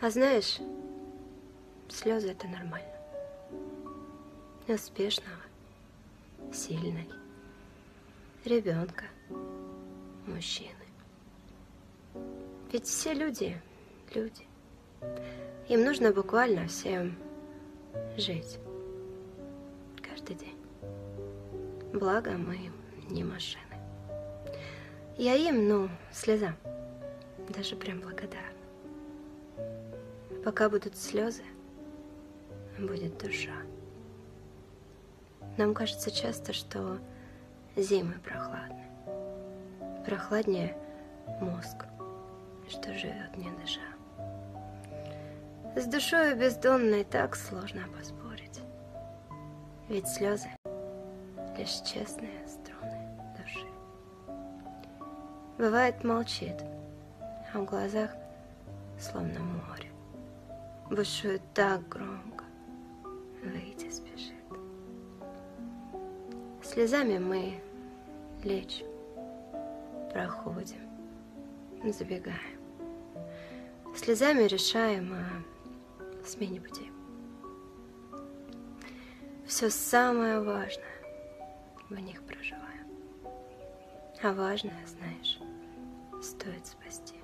А знаешь, слезы это нормально. Успешного, сильной, ребенка, мужчины. Ведь все люди, люди. Им нужно буквально всем жить. Каждый день. Благо мы не машины. Я им, ну, слезам, даже прям благодарна. Пока будут слезы, будет душа. Нам кажется часто, что зимы прохладны. Прохладнее мозг, что живет не дыша. С душой бездонной так сложно поспорить. Ведь слезы — лишь честные струны души. Бывает молчит, а в глазах словно море. Бушует так громко, выйти спешит. Слезами мы лечим, проходим, забегаем. Слезами решаем о смене пути. Все самое важное в них проживаем. А важное, знаешь, стоит спасти.